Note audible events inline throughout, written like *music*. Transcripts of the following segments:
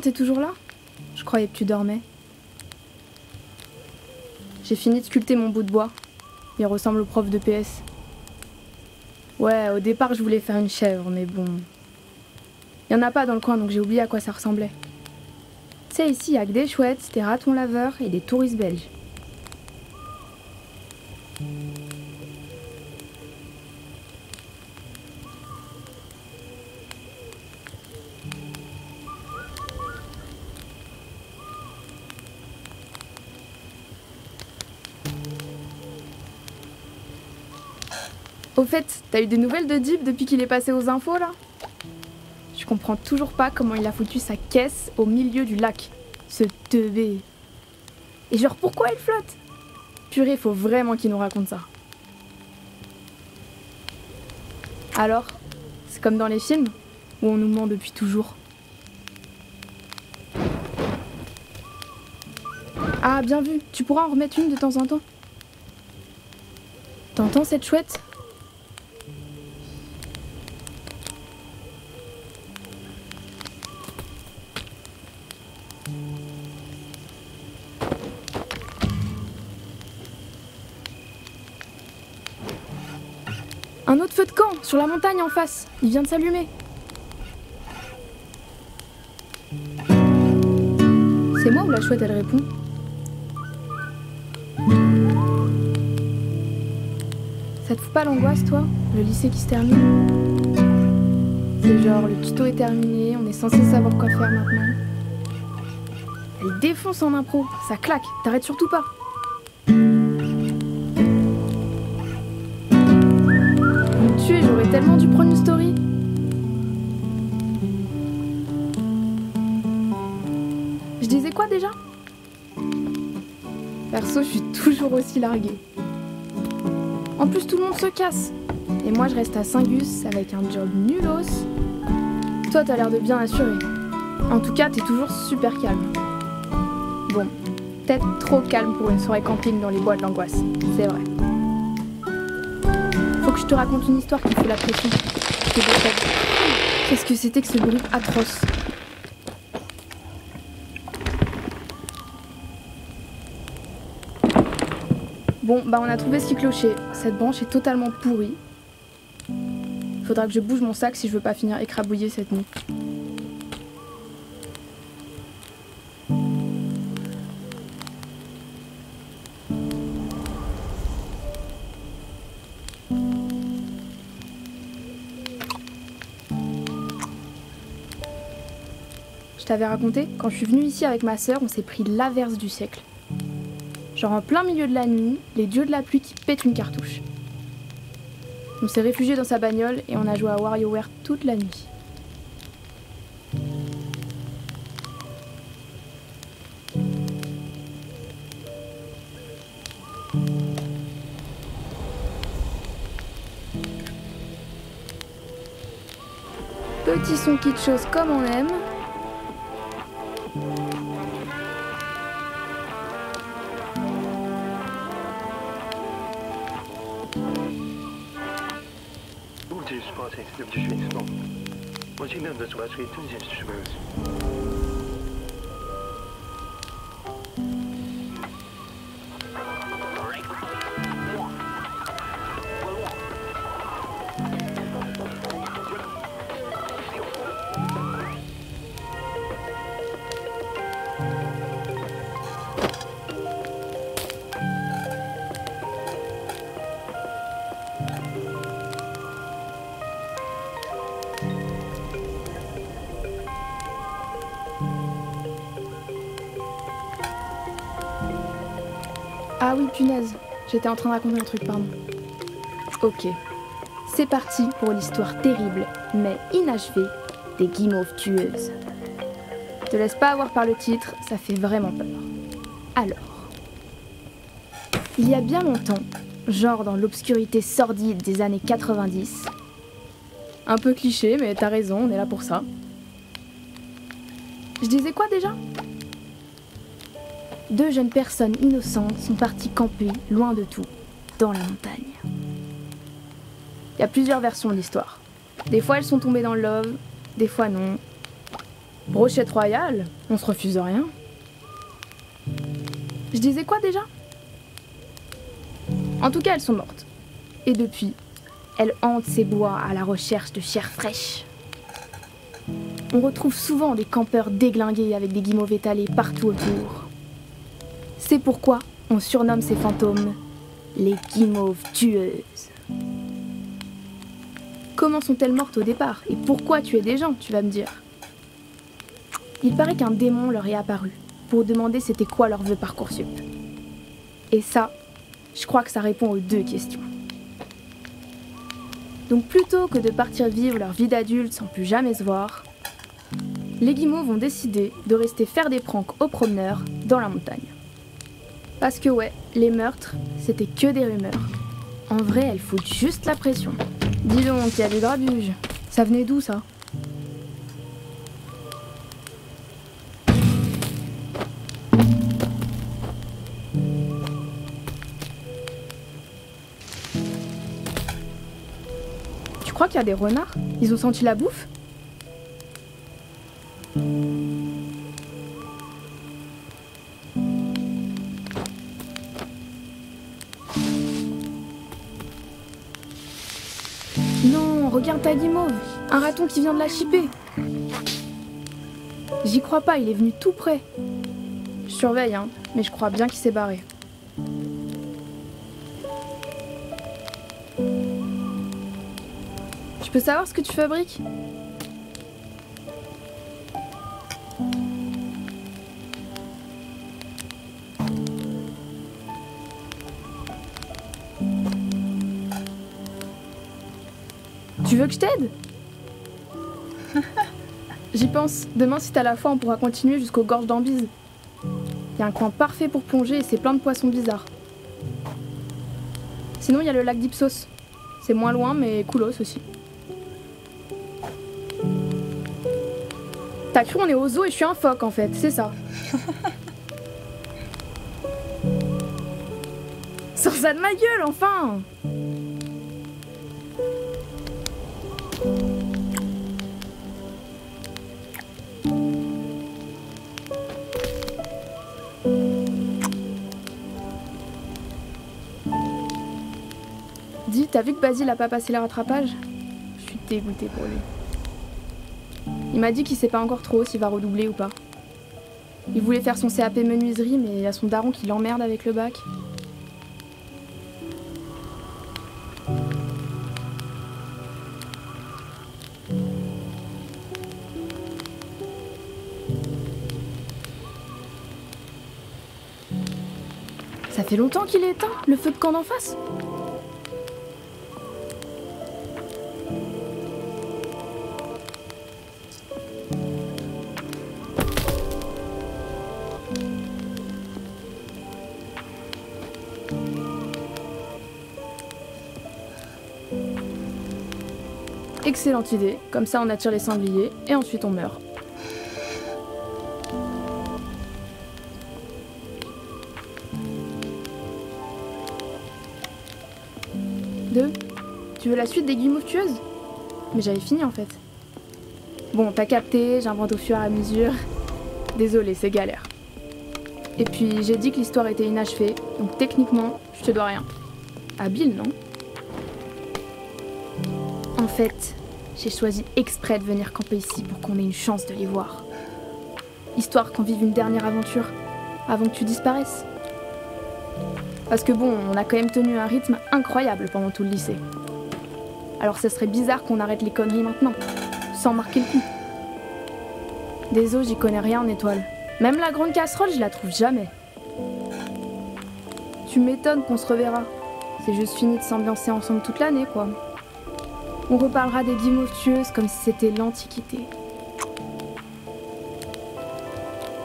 T'es toujours là? Je croyais que tu dormais. J'ai fini de sculpter mon bout de bois. Il ressemble au prof de PS. Ouais, au départ, je voulais faire une chèvre, mais bon. Il en a pas dans le coin, donc j'ai oublié à quoi ça ressemblait. Tu sais, ici, il a que des chouettes, des ratons laveurs et des touristes belges. Au fait, t'as eu des nouvelles de Deep depuis qu'il est passé aux infos là? Je comprends toujours pas comment il a foutu sa caisse au milieu du lac. Ce teubé. Et genre pourquoi il flotte? Purée, faut vraiment qu'il nous raconte ça. Alors C'est comme dans les films Où on nous ment depuis toujours Ah, bien vu, tu pourras en remettre une de temps en temps. T'entends cette chouette? Un autre feu de camp sur la montagne en face. Il vient de s'allumer. C'est moi ou la chouette elle répond Ça te fout pas l'angoisse toi Le lycée qui se termine C'est genre le tuto est terminé, on est censé savoir quoi faire maintenant. Elle défonce en impro, ça claque, t'arrêtes surtout pas. Tellement dû prendre une story. Je disais quoi déjà? Perso, je suis toujours aussi larguée. En plus, tout le monde se casse. Et moi, je reste à Singus avec un job nulos. Toi, t'as l'air de bien assurer. En tout cas, t'es toujours super calme. Bon, peut-être trop calme pour une soirée camping dans les bois de l'angoisse. C'est vrai. Je te raconte une histoire qui fait la pression. Qu'est-ce que c'était que ce bruit atroce? Bon, bah on a trouvé ce qui clochait. Cette branche est totalement pourrie. Faudra que je bouge mon sac si je veux pas finir écrabouillé cette nuit. T'avais raconté, quand je suis venue ici avec ma sœur, on s'est pris l'averse du siècle. Genre en plein milieu de la nuit, les dieux de la pluie qui pètent une cartouche. On s'est réfugié dans sa bagnole et on a joué à WarioWare toute la nuit. Petit son de chose comme on aime, Būtu jūs pateikti, ka viņš veiksmīgi. Man that's why vairs, ka ir tendences švērs. Ah oui, punaise. J'étais en train de raconter un truc, pardon. Ok. C'est parti pour l'histoire terrible, mais inachevée, des guimauves tueuses. Te laisse pas avoir par le titre, ça fait vraiment peur. Alors. Il y a bien longtemps, genre dans l'obscurité sordide des années 90. Un peu cliché, mais t'as raison, on est là pour ça. Je disais quoi déjà? Deux jeunes personnes innocentes sont parties camper loin de tout, dans la montagne. Il y a plusieurs versions de l'histoire. Des fois elles sont tombées dans le des fois non. Brochette royale, on se refuse rien. Je disais quoi déjà? En tout cas, elles sont mortes. Et depuis, elles hantent ces bois à la recherche de chair fraîche. On retrouve souvent des campeurs déglingués avec des guimauves étalés partout autour. C'est pourquoi on surnomme ces fantômes les guimauves tueuses. Comment sont-elles mortes au départ Et pourquoi tuer des gens, tu vas me dire? Il paraît qu'un démon leur est apparu pour demander c'était quoi leur vœu Parcoursup. Et ça, je crois que ça répond aux deux questions. Donc plutôt que de partir vivre leur vie d'adulte sans plus jamais se voir, les guimauves ont décidé de rester faire des pranks aux promeneurs dans la montagne. Parce que ouais, les meurtres, c'était que des rumeurs. En vrai, elles foutent juste la pression. Dis donc, il y a des grabuges. Ça venait d'où ça? Tu crois qu'il y a des renards? Ils ont senti la bouffe? Guimauve Un raton qui vient de la chipper J'y crois pas, il est venu tout près. Je surveille, hein, mais je crois bien qu'il s'est barré. Je peux savoir ce que tu fabriques? Tu veux que je t'aide *laughs* J'y pense. Demain, si t'as la foi, on pourra continuer jusqu'aux gorges d'Ambise. Il y a un coin parfait pour plonger et c'est plein de poissons bizarres. Sinon, il y a le lac d'Ipsos. C'est moins loin, mais coolos aussi. T'as cru on est aux eaux et je suis un phoque en fait, c'est ça. *laughs* Sors ça de ma gueule, enfin Dis, t'as vu que Basile a pas passé le rattrapage? Je suis dégoûtée pour lui. Il m'a dit qu'il sait pas encore trop s'il va redoubler ou pas. Il voulait faire son CAP menuiserie, mais il y a son daron qui l'emmerde avec le bac. Ça fait longtemps qu'il est éteint, le feu de camp d'en face? Excellente idée, comme ça on attire les sangliers et ensuite on meurt. Deux. Tu veux la suite des guimauves tueuses Mais j'avais fini en fait. Bon, t'as capté, j'invente au fur et à mesure. Désolé, c'est galère. Et puis j'ai dit que l'histoire était inachevée, donc techniquement, je te dois rien. Habile, non? En fait, j'ai choisi exprès de venir camper ici pour qu'on ait une chance de les voir. Histoire qu'on vive une dernière aventure avant que tu disparaisses. Parce que bon, on a quand même tenu un rythme incroyable pendant tout le lycée. Alors ce serait bizarre qu'on arrête les conneries maintenant, sans marquer le coup. Eaux, j'y connais rien en étoile. Même la grande casserole, je la trouve jamais. Tu m'étonnes qu'on se reverra. C'est juste fini de s'ambiancer ensemble toute l'année, quoi. On reparlera des tueuses comme si c'était l'Antiquité.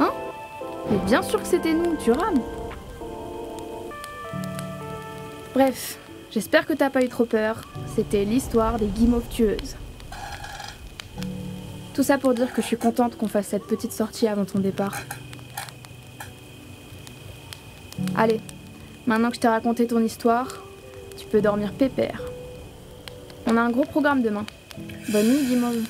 Hein? Mais bien sûr que c'était nous, tu. Bref, j'espère que t'as pas eu trop peur. C'était l'histoire des guimauves tueuses. Tout ça pour dire que je suis contente qu'on fasse cette petite sortie avant ton départ. Allez, maintenant que je t'ai raconté ton histoire, tu peux dormir pépère. On a un gros programme demain. Bonne nuit, Guimauve.